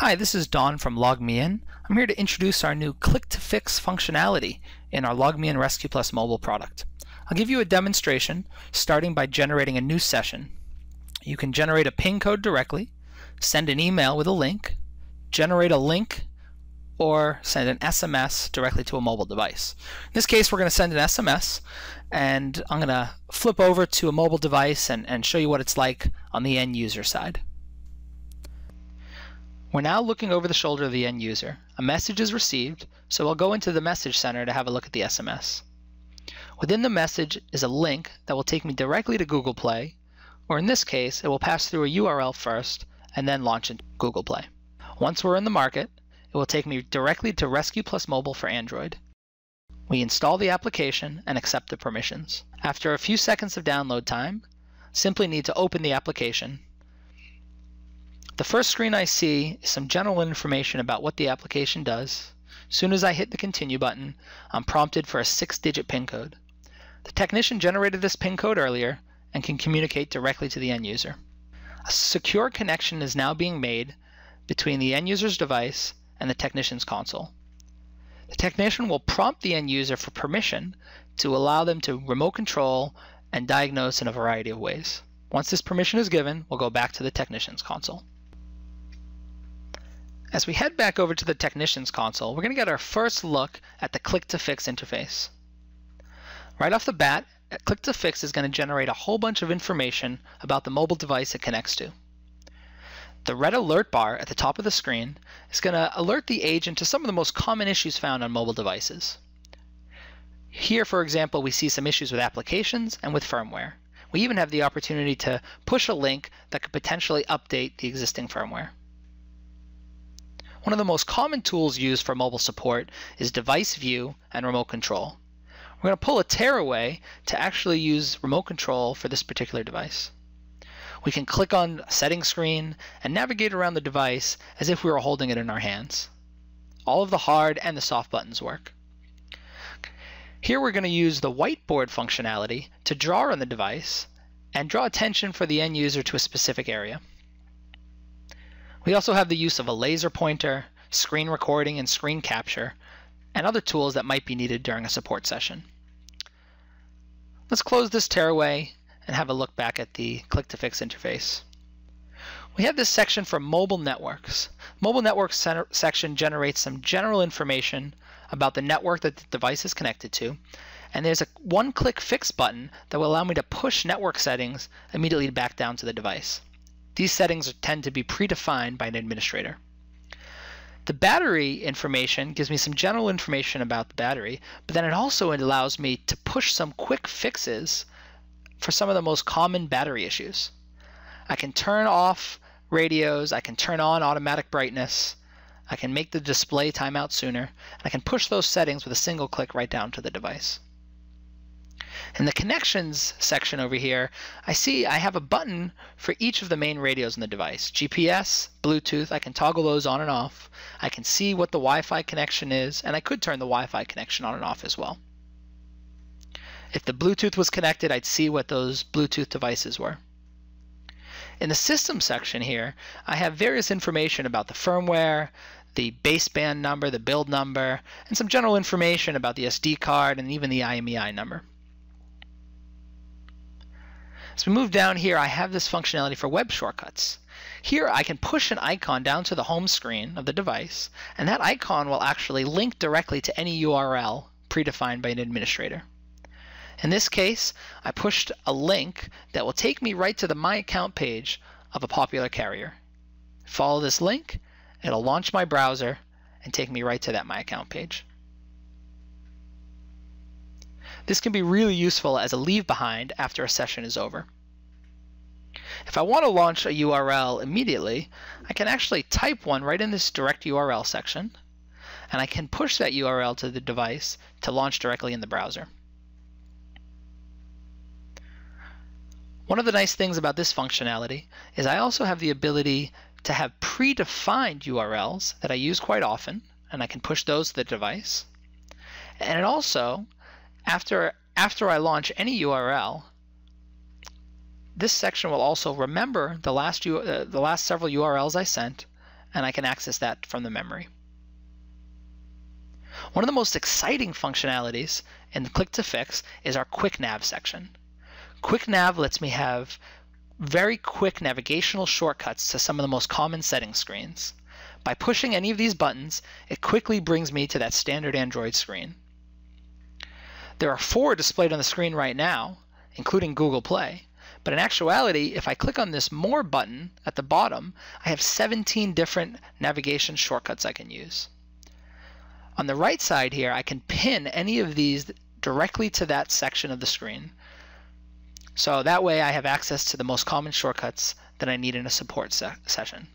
Hi, this is Don from LogMeIn. I'm here to introduce our new Click2Fix functionality in our LogMeIn Rescue Plus mobile product. I'll give you a demonstration starting by generating a new session. You can generate a pin code directly, send an email with a link, generate a link, or send an SMS directly to a mobile device. In this case, we're going to send an SMS, and I'm going to flip over to a mobile device and, and show you what it's like on the end user side. We're now looking over the shoulder of the end user. A message is received, so I'll go into the message center to have a look at the SMS. Within the message is a link that will take me directly to Google Play, or in this case, it will pass through a URL first and then launch in Google Play. Once we're in the market, it will take me directly to Rescue Plus Mobile for Android. We install the application and accept the permissions. After a few seconds of download time, simply need to open the application the first screen I see is some general information about what the application does. Soon as I hit the continue button, I'm prompted for a six-digit PIN code. The technician generated this PIN code earlier and can communicate directly to the end user. A secure connection is now being made between the end user's device and the technician's console. The technician will prompt the end user for permission to allow them to remote control and diagnose in a variety of ways. Once this permission is given, we'll go back to the technician's console. As we head back over to the Technicians console, we're going to get our first look at the Click2Fix interface. Right off the bat, Click2Fix is going to generate a whole bunch of information about the mobile device it connects to. The red alert bar at the top of the screen is going to alert the agent to some of the most common issues found on mobile devices. Here, for example, we see some issues with applications and with firmware. We even have the opportunity to push a link that could potentially update the existing firmware. One of the most common tools used for mobile support is device view and remote control. We're going to pull a tearaway to actually use remote control for this particular device. We can click on a setting screen and navigate around the device as if we were holding it in our hands. All of the hard and the soft buttons work. Here we're going to use the whiteboard functionality to draw on the device and draw attention for the end user to a specific area. We also have the use of a laser pointer, screen recording and screen capture, and other tools that might be needed during a support session. Let's close this tearaway and have a look back at the Click2Fix interface. We have this section for mobile networks. Mobile networks section generates some general information about the network that the device is connected to, and there's a one-click fix button that will allow me to push network settings immediately back down to the device. These settings tend to be predefined by an administrator. The battery information gives me some general information about the battery, but then it also allows me to push some quick fixes for some of the most common battery issues. I can turn off radios, I can turn on automatic brightness, I can make the display timeout sooner, and I can push those settings with a single click right down to the device. In the connections section over here, I see I have a button for each of the main radios in the device. GPS, Bluetooth, I can toggle those on and off. I can see what the Wi-Fi connection is, and I could turn the Wi-Fi connection on and off as well. If the Bluetooth was connected, I'd see what those Bluetooth devices were. In the system section here, I have various information about the firmware, the baseband number, the build number, and some general information about the SD card and even the IMEI number. As we move down here, I have this functionality for web shortcuts. Here I can push an icon down to the home screen of the device, and that icon will actually link directly to any URL predefined by an administrator. In this case, I pushed a link that will take me right to the My Account page of a popular carrier. Follow this link, it'll launch my browser and take me right to that My Account page. This can be really useful as a leave behind after a session is over. If I want to launch a URL immediately, I can actually type one right in this direct URL section, and I can push that URL to the device to launch directly in the browser. One of the nice things about this functionality is I also have the ability to have predefined URLs that I use quite often, and I can push those to the device. And it also after, after I launch any URL, this section will also remember the last, uh, the last several URLs I sent and I can access that from the memory. One of the most exciting functionalities in Click2Fix is our Quick Nav section. Quick Nav lets me have very quick navigational shortcuts to some of the most common setting screens. By pushing any of these buttons, it quickly brings me to that standard Android screen. There are four displayed on the screen right now, including Google Play, but in actuality, if I click on this More button at the bottom, I have 17 different navigation shortcuts I can use. On the right side here, I can pin any of these directly to that section of the screen. So that way I have access to the most common shortcuts that I need in a support se session.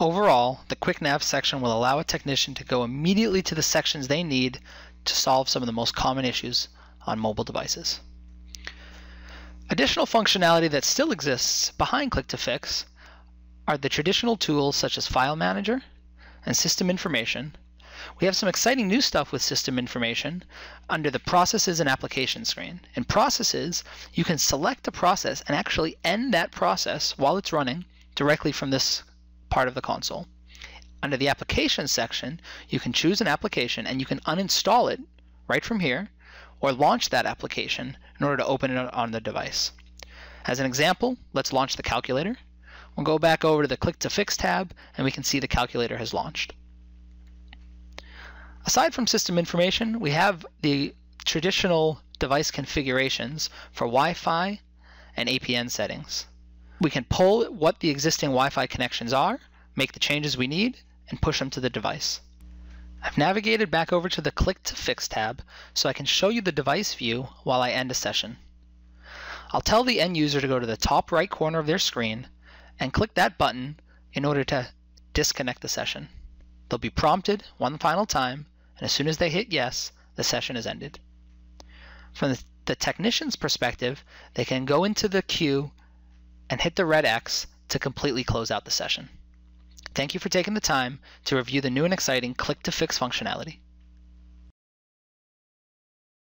Overall, the Quick Nav section will allow a technician to go immediately to the sections they need to solve some of the most common issues on mobile devices. Additional functionality that still exists behind Click2Fix are the traditional tools such as File Manager and System Information we have some exciting new stuff with system information under the Processes and Applications screen. In Processes, you can select a process and actually end that process while it's running directly from this part of the console. Under the Applications section, you can choose an application and you can uninstall it right from here or launch that application in order to open it on the device. As an example, let's launch the calculator. We'll go back over to the Click2Fix tab and we can see the calculator has launched. Aside from system information, we have the traditional device configurations for Wi-Fi and APN settings. We can pull what the existing Wi-Fi connections are, make the changes we need, and push them to the device. I've navigated back over to the Click2Fix tab so I can show you the device view while I end a session. I'll tell the end user to go to the top right corner of their screen and click that button in order to disconnect the session. They'll be prompted one final time and as soon as they hit yes, the session is ended. From the technician's perspective, they can go into the queue and hit the red X to completely close out the session. Thank you for taking the time to review the new and exciting Click2Fix functionality.